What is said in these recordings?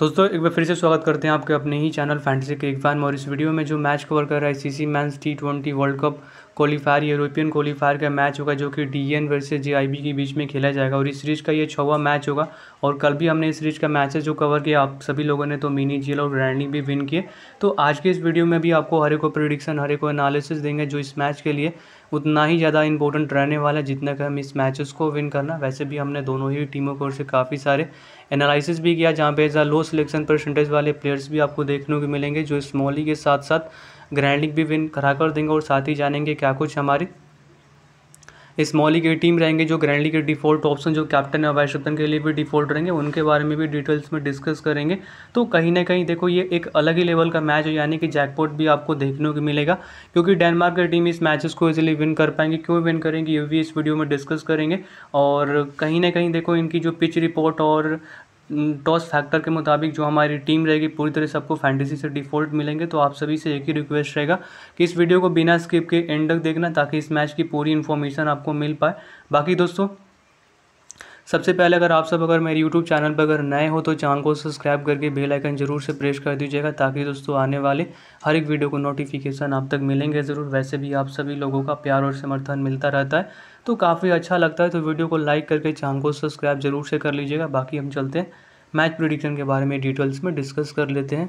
दोस्तों, एक बार फिर से स्वागत करते हैं आपके अपने ही चैनल फैंटेसी क्रिक फ़ैन और इस वीडियो में जो मैच कवर कर रहा है CC men's T twenty world cup qualifier European qualifier का मैच होगा जो कि डीएन वर्सेस बी के बीच में खेला जाएगा। और इस सीरीज़ का ये छवा मैच होगा। और कल भी हमने इस सीरीज़ का मैचेस जो कवर किया, आप सभी लोगों ने तो मिनी जील और ग्रैंडिंग भी विन किए। तो आज के इस वीडियो में भी आपको हर एक को प्रिडिक्शन हर एक को एनालिसिस देंगे जो इस मैच के लिए उतना ही ज़्यादा इंपॉर्टेंट रहने वाला है, जितना कि हम इस मैचेस को विन करना। वैसे भी हमने दोनों ही टीमों की ओर से काफ़ी सारे एनालिसिस भी किया, जहाँ पे एज लो सिलेक्शन परसेंटेज वाले प्लेयर्स भी आपको देखने को मिलेंगे, जो स्मॉली के साथ साथ ग्रैंड भी विन करा कर देंगे और साथ ही जानेंगे क्या कुछ हमारी स्मॉली की टीम रहेंगे जो ग्रैंडली के डिफ़ॉल्ट ऑप्शन जो कैप्टन है वाइस कैप्टन के लिए भी डिफ़ॉल्ट रहेंगे, उनके बारे में भी डिटेल्स में डिस्कस करेंगे। तो कहीं ना कहीं देखो, ये एक अलग ही लेवल का मैच है, यानी कि जैकपॉट भी आपको देखने को मिलेगा, क्योंकि डेनमार्क की टीम इस मैचेस को इजीली विन कर पाएँगे। क्यों विन करेंगे, ये भी इस वीडियो में डिस्कस करेंगे। और कहीं ना कहीं देखो, इनकी जो पिच रिपोर्ट और टॉस फैक्टर के मुताबिक जो हमारी टीम रहेगी, पूरी तरह से आपको फैंटेसी से डिफ़ॉल्ट मिलेंगे तो आप सभी से एक ही रिक्वेस्ट रहेगा कि इस वीडियो को बिना स्किप के एंड तक देखना ताकि इस मैच की पूरी इन्फॉर्मेशन आपको मिल पाए। बाकी दोस्तों, सबसे पहले अगर आप सब अगर मेरे यूट्यूब चैनल पर अगर नए हो तो चैनल को सब्सक्राइब करके बेल आइकन ज़रूर से प्रेस कर दीजिएगा ताकि दोस्तों आने वाले हर एक वीडियो को नोटिफिकेशन आप तक मिलेंगे ज़रूर। वैसे भी आप सभी लोगों का प्यार और समर्थन मिलता रहता है तो काफ़ी अच्छा लगता है तो वीडियो को लाइक करके चैनल को सब्सक्राइब ज़रूर से कर लीजिएगा। बाकी हम चलते हैं मैच प्रोडिक्शन के बारे में डिटेल्स में डिस्कस कर लेते हैं।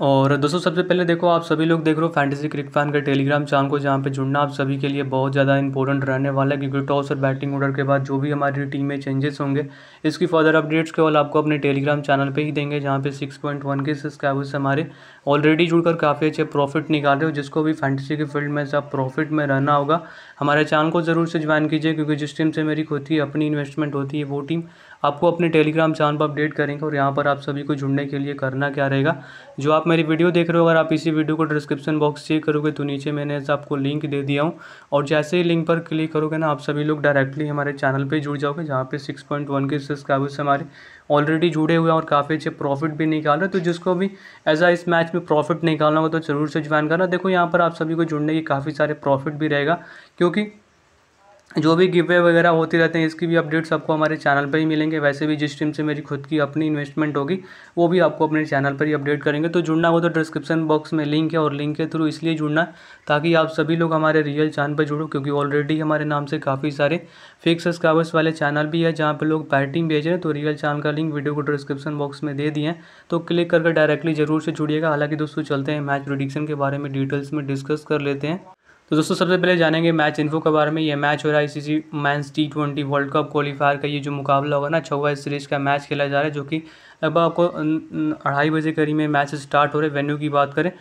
और दोस्तों, सबसे पहले देखो, आप सभी लोग देख रहे हो फैंटेसी क्रिक फ़ैन के टेलीग्राम चैनल को, जहाँ पे जुड़ना आप सभी के लिए बहुत ज़्यादा इंपॉर्टेंट रहने वाला है, क्योंकि टॉस और बैटिंग ऑर्डर के बाद जो भी हमारी टीम में चेंजेस होंगे, इसकी फर्दर अपडेट्स केवल आपको अपने टेलीग्राम चैनल पे ही देंगे, जहाँ पे 6.1 के सब्सक्राइबर्स हमारे ऑलरेडी जुड़कर काफ़ी अच्छे प्रॉफिट निकाल रहे हो, जिसको भी फैंटेसी के फ़ील्ड में सब प्रॉफिट में रहना होगा। हमारे चैनल को ज़रूर से ज्वाइन कीजिए, क्योंकि जिस टीम से मेरी होती है, अपनी इन्वेस्टमेंट होती है, वो टीम आपको अपने टेलीग्राम चैनल पर अपडेट करेंगे और यहाँ पर आप सभी को जुड़ने के लिए करना क्या रहेगा। जो आप मेरी वीडियो देख रहे हो, अगर आप इसी वीडियो को डिस्क्रिप्शन बॉक्स चेक करोगे तो नीचे मैंने आपको लिंक दे दिया हूँ। और जैसे ही लिंक पर क्लिक करोगे ना, आप सभी लोग डायरेक्टली हमारे चैनल पर जुड़ जाओगे, जहाँ पर six point one K subscribers हमारे ऑलरेडी जुड़े हुए हैं और काफ़ी अच्छे प्रॉफिट भी निकाल रहे तो जिसको भी एज आ इस मैच में प्रॉफिट निकालना होगा तो ज़रूर से ज्वाइन करना। देखो, यहाँ पर आप सभी को जुड़ने की काफ़ी सारे प्रॉफिट भी रहेगा, क्योंकि जो भी गिवे वगैरह होती रहते हैं, इसकी भी अपडेट्स आपको हमारे चैनल पर ही मिलेंगे। वैसे भी जिस टीम से मेरी खुद की अपनी इन्वेस्टमेंट होगी, वो भी आपको अपने चैनल पर ही अपडेट करेंगे। तो जुड़ना हो तो डिस्क्रिप्शन बॉक्स में लिंक है और लिंक के थ्रू इसलिए जुड़ना, ताकि आप सभी लोग हमारे रियल चैनल पर जुड़ो, क्योंकि ऑलरेडी हमारे नाम से काफ़ी सारे फिक्स सब्सक्राइबर्स वाले चैनल भी है, जहाँ पर लोग बैटिंग भेज रहे हैं। तो रियल चैनल का लिंक वीडियो को डिस्क्रिप्शन बॉक्स में दे दिए हैं। तो क्लिक करके डायरेक्टली ज़रूर से जुड़िएगा। हालाँकि दोस्तों, चलते हैं मैच प्रोडिक्शन के बारे में डिटेल्स में डिस्कस कर लेते हैं। तो दोस्तों, सबसे पहले जानेंगे मैच इन्फो के बारे में। ये मैच हो रहा है इसी men's T twenty world cup qualifier का। ये जो मुकाबला होगा ना छवा सीरीज़ का मैच खेला जा रहा है, जो कि लगभग आपको अढ़ाई बजे करीब में मैच स्टार्ट हो रहे वेन्यू की बात करें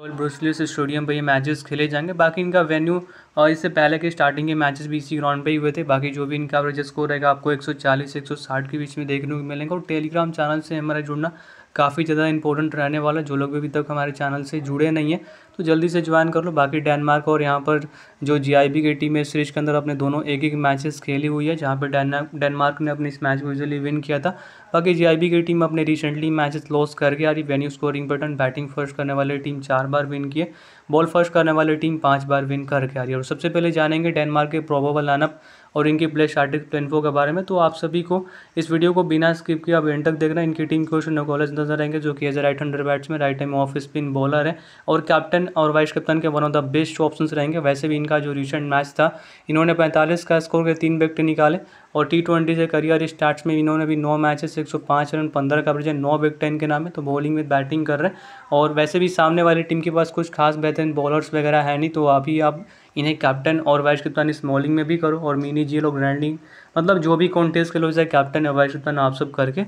ब्रुसलिस स्टेडियम पर ये मैचेस खेले जाएँगे। बाकी इनका वेन्यू इससे पहले के स्टार्टिंग के मैचेस भी इसी ग्राउंड पे ही हुए थे, बाकी जो भी इनका एवरेज स्कोर रहेगा, आपको 140 160 के बीच में देखने को मिलेंगे। और टेलीग्राम चैनल से हमारा जुड़ना काफ़ी ज़्यादा इंपॉर्टेंट रहने वाला है। जो लोग अभी तक हमारे चैनल से जुड़े नहीं हैं तो जल्दी से ज्वाइन कर लो। बाकी डेनमार्क और यहाँ पर जो जीआईबी की टीम है सीरीज़ के अंदर अपने दोनों एक एक मैचेस खेली हुई है, जहाँ पर डेनमार्क ने अपने इस मैच को यूजली विन किया था। बाकी जीआईबी की टीम अपने रिसेंटली मैचेस लॉस करके आ रही venue scoring pattern batting first करने वाली टीम चार बार विन किए बॉल फ़र्स्ट करने वाली टीम पाँच बार विन करके आ रही है। और सबसे पहले जानेंगे डेनमार्क के प्रोबेबल लाइनअप और इनकी प्ले स्टार्टिंग इन्फो के बारे में। तो आप सभी को इस वीडियो को बिना स्किप किए आप एंड तक देखना। इनकी टीम क्वेश्चन नॉलेज नज़र आएँगे जो कि as right hander batsman right time off spin bowler है। और कैप्टन और वाइस कैप्टन के one of the best option रहेंगे। वैसे भी इनका जो रिसेंट मैच था, इन्होंने पैंतालीस का स्कोर के तीन विकेट निकाले और टी ट्वेंटी से करियर स्टार्ट में इन्होंने भी नौ मैचेस एक सौ पाँच रन, पंद्रह का है, नौ विकेट इनके नाम है तो बॉलिंग में बैटिंग कर रहे हैं। और वैसे भी सामने वाली टीम के पास कुछ खास बेहतरीन बॉलर्स वगैरह है नहीं तो अभी आप इन्हें कैप्टन और वाइस कप्तान स्मॉलिंग में भी करो और मिनी जी लोग ग्रैंडिंग मतलब जो भी कॉन्टेस्ट के लोग चाहे कैप्टन या वाइस कप्तान आप सब करके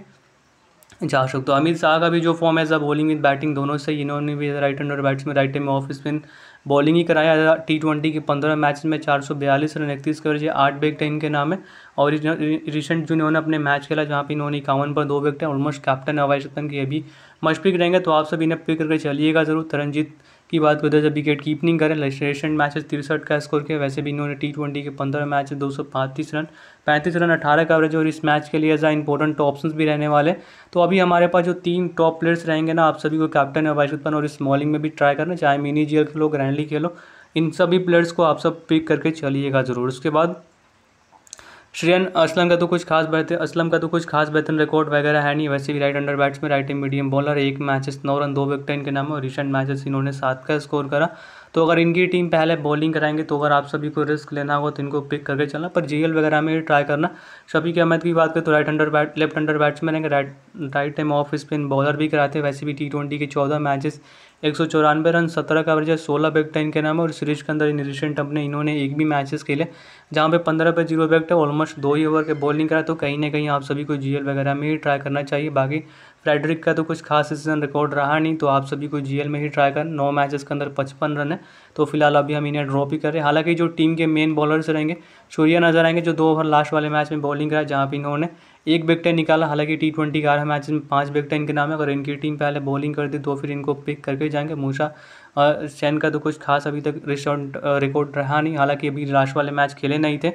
जा सकते हो। अमित शाह का भी जो फॉर्म है बॉलिंग विद बैटिंग दोनों से इन्होंने भी right hander batsman right time off spin bowling ही कराया। टी ट्वेंटी के पंद्रह मैच में चार सौ बयालीस रन, इकतीस के वजह आठ विकेट इनके नाम है। और रिसेंट जो इन्होंने अपने मैच खेला, जहाँ पे इन्होंने इक्यावन पर दो विकेट ऑलमोस्ट कैप्टन अवाई सत्तन की अभी मस्ट पिक रहेंगे तो आप सब इन्हें पिक करके चलिएगा ज़रूर। तरनजीत की बात करें जब विकेट कीपनिंग करें रिसेंट मैचेस तिरसठ का स्कोर किया, वैसे भी इन्होंने टी ट्वेंटी के पंद्रह मैच दो सौ पैंतीस रन पैंतीस रन अठारह का एवरेज और इस मैच के लिए एज इंपॉर्टेंट ऑप्शन भी रहने वाले तो अभी हमारे पास जो तीन टॉप प्लेयर्स रहेंगे ना, आप सभी को कैप्टन या वाइस और स्मॉलिंग में भी ट्राई करना, चाहे मिनी जीएल खेलो, ग्रैंडली खेलो, इन सभी प्लेयर्स को आप सब पिक करके चलिएगा ज़रूर। उसके बाद श्रेयन असलम का तो कुछ खास बेहतर असलम का तो कुछ खास बेहतर रिकॉर्ड वगैरह है नहीं। वैसे भी right under batsman right medium bowler एक मैचेस नौ रन, दो विकेट इनके नाम और रिसेंट मैचेस इन्होंने सात का स्कोर करा। तो अगर इनकी टीम पहले बॉलिंग कराएँगे तो अगर आप सभी को रिस्क लेना होगा तो इनको पिक करके चलना। पर जीएल वगैरह में ट्राई करना। शफीक अहमद की बात करें तो right under bat left under batsman है right right time off spin bowler भी कराते हैं। वैसे भी टी ट्वेंटी के चौदह मैचेस एक सौ चौरानवे रन, सत्रह का एवरेज है, सोलह विकेट इनके नाम है। और सीरीज़ के अंदर इन रिसेंट अपने इन्होंने एक भी मैचेस खेले जहाँ पे पंद्रह पे ज़ीरो विकेट है। ऑलमोस्ट दो ही ओवर के बॉलिंग करा तो कहीं ना कहीं आप सभी को जीएल वगैरह में ही ट्राई करना चाहिए। बाकी फ्रेडरिक का तो कुछ खास सीज़न रिकॉर्ड रहा नहीं तो आप सभी को जीएल में ही ट्राई कर नौ मैचेस के अंदर पचपन रन है तो फ़िलहाल अभी हम इन्हें ड्रॉप ही कर। रहे हैं हालाँकि जो टीम के मेन बॉलर्स रहेंगे सूर्या नज़र आएँगे, जो दो ओवर लास्ट वाले मैच में बॉलिंग करा, जहाँ पर इन्होंने एक विकेट निकाला। हालाँकि टी ट्वेंटी ग्यारह मैच में पाँच विकेट इनके नाम है अगर इनकी टीम पहले बॉलिंग कर दी तो फिर इनको पिक करके जाएँगे। मूसा चैन का तो कुछ खास अभी तक रिकॉर्ड रहा नहीं। हालाँकि अभी लास्ट वाले मैच खेले नहीं थे।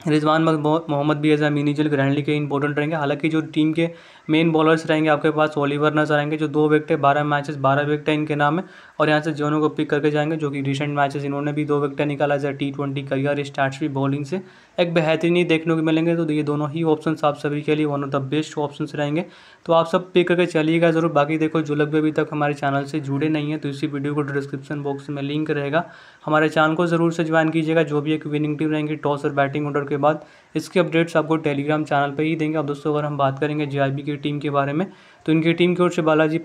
रिजवान मोहम्मद भी एज मीनिजल ग्रैंडली के इंपॉर्टेंट रहेंगे। हालाँकि जो टीम के मेन बॉलर्स रहेंगे आपके पास ओलिवर नज़र आएँगे जो दो विकेट बारह मैचेस बारह विकेट इनके नाम है और यहाँ से जोनों को पिक करके जाएँगे, जो कि रिसेंट मैचेस इन्होंने भी दो विकेट निकाला जैसे टी ट्वेंटी करियर स्टार्ट भी बॉलिंग से। एक बेहतरीन ही देखने को मिलेंगे तो ये दोनों ही ऑप्शन आप सभी के लिए one of the best option रहेंगे। तो आप सब पिक करके चलिएगा ज़रूर। बाकी देखो, जो लोग भी अभी तक हमारे चैनल से जुड़े नहीं है तो इसी वीडियो को डिस्क्रिप्शन बॉक्स में लिंक रहेगा। हमारे चैनल को ज़रूर से ज्वाइन कीजिएगा। जो भी एक विनिंग टीम रहेंगी टॉस और बैटिंग ऑर्डर के बाद इसके अपडेट्स आपको टेलीग्राम चैनल पर ही देंगे। अब दोस्तों, अगर हम बात करेंगे जे की टीम के बारे में तो इनकी टीम की ओर से बालाजी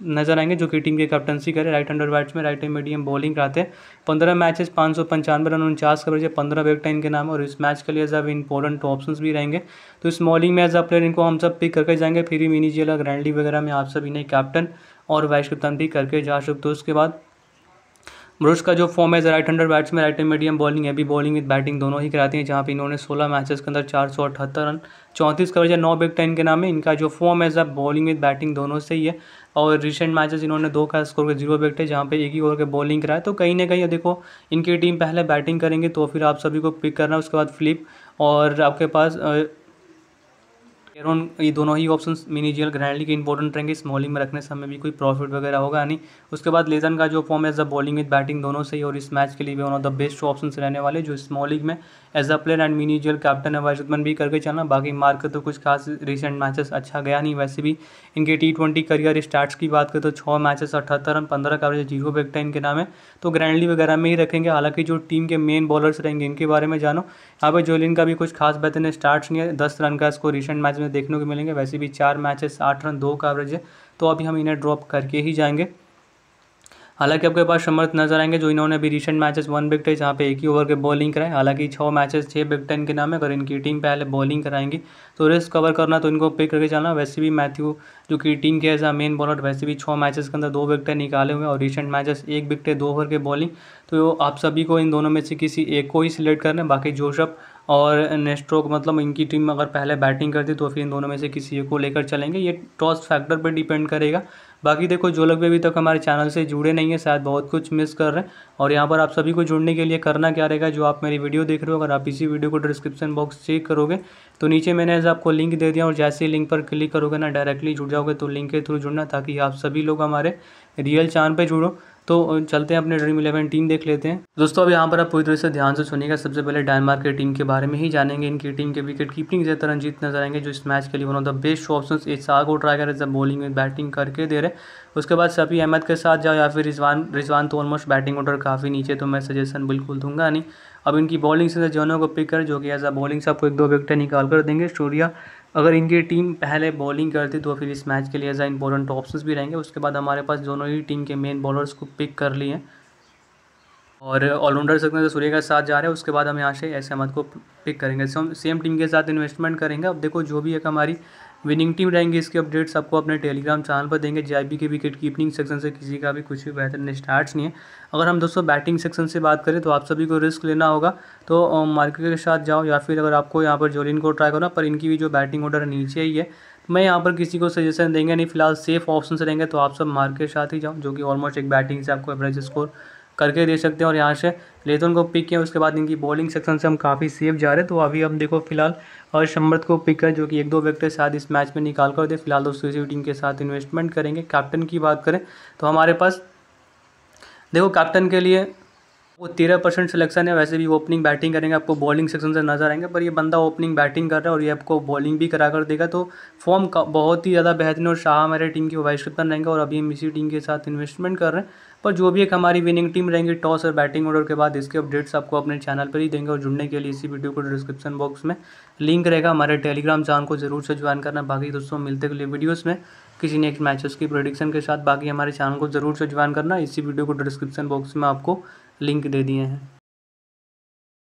नज़र आएँगे, जो कि टीम की कैप्टनसी करे। Right under batsman right medium bowling कराते हैं। पंद्रह मैचेस पाँच सौ पंचानवे रन, उनचास कवरेज है। पंद्रह विकेट इनके नाम। और इस मैच के लिए जब इंपॉर्टेंट ऑप्शन भी रहेंगे। तो इस बॉलिंग में एज अ प्लेयर इनको हम सब पिक करके जाएँगे। फिर भी मिनी जेला ग्रैंडली वगैरह में आप सब इन्हें कैप्टन और वाइस कप्तान भी करके जा सकते हो। उसके बाद ब्रुश का जो फॉर्म है right hander batsman right and medium bowling है भी बॉलिंग विद बैटिंग दोनों ही कराती हैं, जहाँ पे इन्होंने 16 मैचेस के अंदर चार सौ अठहत्तर रन, चौंतीस कवरेज है नौ बिग टेन के नाम है इनका जो फॉर्म है बॉलिंग विद बैटिंग दोनों से ही है। और रिसेंट मैचेस इन्होंने दो का स्कोर ज़ीरो विकेट है, जहाँ पे एक ही ओवर के बॉलिंग कराए। तो कहीं ना कहीं देखो, इनकी टीम पहले बैटिंग करेंगे तो फिर आप सभी को पिक करना, उसके बाद फ्लिप और आपके पास एरोन ये दोनों ही ऑप्शन मिनी जीएल ग्रैंडली के इंपॉर्टेंट रहेंगे। स्मॉलिंग में रखने समय भी कोई प्रॉफिट वगैरह होगा नहीं। उसके बाद लेजन का जो form as a bowling with batting दोनों से ही, और इस मैच के लिए भी one of the best option रहने वाले जो स्मॉलिंग में एज अ प्लेयर एंड मिनी जीएल कैप्टन है वाइसमैन भी करके चलना। बाकी मार्क तो कुछ खास रिसेंट मैचेस अच्छा गया नहीं, वैसे भी। इनके टी ट्वेंटी करियर स्टार्ट की बात करें तो छः मैचेस अठहत्तर रन, पंद्रह का ज़ीरो विकेट इनके नाम है तो ग्रैंडली वगैरह में ही रखेंगे। हालाँकि जो टीम के मेन बॉलर्स रहेंगे, इनके बारे में जानो। यहाँ पर जोलिन का भी कुछ खास बेहतरीन स्टार्ट नहीं है। दस रन का इसको रिसेंट मैच में देखने को मिलेंगे। वैसे भी चार मैचेस आठ रन दो का एवरेज है। तो अभी हम इन्हें ड्रॉप करके ही जाएँगे। हालाँकि आपके पास समर्थ नज़र आएँगे जो इन्होंने भी रिसेंट मैचेस वन विकेट है जहाँ पे एक ही ओवर के बॉलिंग कराए। हालाँकि छः मैचेस छः विकेट इनके नाम है, अगर इनकी टीम पहले बॉलिंग कराएँगी तो रिस्क कवर करना तो इनको पिक करके चलना। वैसे भी मैथ्यू जो कि टीम के एज अ मेन बॉलर वैसे भी छः मैचेस के अंदर दो विकेट निकाले हुए और रिसेंट मैचेस एक विकेट दो ओवर के बॉलिंग तो आप सभी को इन दोनों में से किसी एक को ही सिलेक्ट करना है। बाकी जोशप और नेस्ट्रोक मतलब इनकी टीम अगर पहले बैटिंग करती तो फिर इन दोनों में से किसी एक को लेकर चलेंगे। ये टॉस फैक्टर पर डिपेंड करेगा। बाकी देखो, जो लोग भी अभी तक हमारे चैनल से जुड़े नहीं है, शायद बहुत कुछ मिस कर रहे हैं। और यहाँ पर आप सभी को जुड़ने के लिए करना क्या रहेगा, जो आप मेरी वीडियो देख रहे हो, अगर आप इसी वीडियो को डिस्क्रिप्शन बॉक्स चेक करोगे तो नीचे मैंने ऐसे आपको लिंक दे दिया, और जैसे ही लिंक पर क्लिक करोगे ना डायरेक्टली जुड़ जाओगे तो लिंक के थ्रू जुड़ना, ताकि आप सभी लोग हमारे रियल चैनल पर जुड़ो। तो चलते हैं अपने ड्रीम इलेवन टीम देख लेते हैं। दोस्तों, अब यहाँ पर आप पूरी तरह से ध्यान से सुनिएगा। सबसे पहले डेनमार्क की टीम के बारे में ही जानेंगे। इनकी टीम के विकेट कीपिंग से तरनजीत नज़र आएँगे, जो इस मैच के लिए one of the best option इस को ट्राई करे जब बॉलिंग में बैटिंग करके दे रहे उसके बाद सभी अहमद के साथ जाओ, या फिर रिजवान रिजवान तो ऑलमोस्ट बैटिंग ऑर्डर काफ़ी नीचे तो मैं सजेशन बिल्कुल दूँगा नहीं। अब इनकी बॉलिंग से जोनों को पिक कर, जो कि एज अ बॉलिंग से आपको एक दो विकेट निकाल कर देंगे। स्टोरिया अगर इनकी टीम पहले बॉलिंग करती तो फिर इस मैच के लिए एज इंपॉर्टेंट ऑप्शन भी रहेंगे। उसके बाद हमारे पास दोनों ही टीम के मेन बॉलर्स को पिक कर लिए हैं। और ऑलराउंडर सकते हैं तो सूर्य के साथ जा रहे हैं। उसके बाद हम यहाँ से ऐसे अहमद को पिक करेंगे। सेम टीम के साथ इन्वेस्टमेंट करेंगे। अब देखो जो भी एक हमारी विनिंग टीम रहेंगी इसके अपडेट्स आपको अपने टेलीग्राम चैनल पर देंगे। जे के विकेट कीपिंग सेक्शन से किसी का भी कुछ भी बेहतर स्टार्ट नहीं है। अगर हम दोस्तों बैटिंग सेक्शन से बात करें तो आप सभी को रिस्क लेना होगा। तो मार्केट के साथ जाओ या फिर अगर आपको यहाँ पर जोलिन को ट्राई करना, पर इनकी भी जो बैटिंग ऑर्डर नीचे ही है मैं यहाँ पर किसी को सजेशन देंगे नहीं, फ़िलहाल सेफ़ ऑप्शन से रहेंगे तो आप सब मार्केट साथ ही जाओ, जो कि ऑलमोस्ट एक बैटिंग से आपको एवरेज स्कोर करके दे सकते हैं और यहाँ से लेथन को पिक किया, उसके बाद इनकी बॉलिंग सेक्शन से हम काफ़ी सेफ़ जा रहे हैं। तो अभी हम देखो, फ़िलहाल और शम्बत को पिक कर जो कि एक दो विकेट शायद इस मैच में निकाल कर दे। फ़िलहाल दोस्तों, इसी टीम के साथ इन्वेस्टमेंट करेंगे। कैप्टन की बात करें तो हमारे पास देखो कैप्टन के लिए वो तेरह परसेंट सिलेक्शन है। वैसे भी ओपनिंग बैटिंग करेंगे, आपको बॉलिंग सेक्शन से नज़र आएँगे, पर ये बंदा ओपनिंग बैटिंग कर रहा है और ये आपको बॉलिंग भी करा कर देगा। तो फॉर्म बहुत ही ज़्यादा बेहतरीन और शाह हमारे टीम के वाइस कैप्टन रहेंगे और अभी हम इसी टीम के साथ इन्वेस्टमेंट कर रहे हैं। पर जो भी एक हमारी विनिंग टीम रहेंगी टॉस और बैटिंग ऑर्डर के बाद इसके अपडेट्स आपको अपने चैनल पर ही देंगे और जुड़ने के लिए इसी वीडियो को डिस्क्रिप्शन बॉक्स में लिंक रहेगा। हमारे टेलीग्राम चैनल को ज़रूर से ज्वाइन करना। बाकी दोस्तों, मिलते लिए वीडियोज़ में। किसी नेक्स्ट मैचेस की प्रोडिक्शन के साथ, बाकी हमारे चैनल को ज़रूर से ज्वाइन करना। इसी वीडियो को डिस्क्रिप्शन बॉक्स में आपको लिंक दे दिए हैं।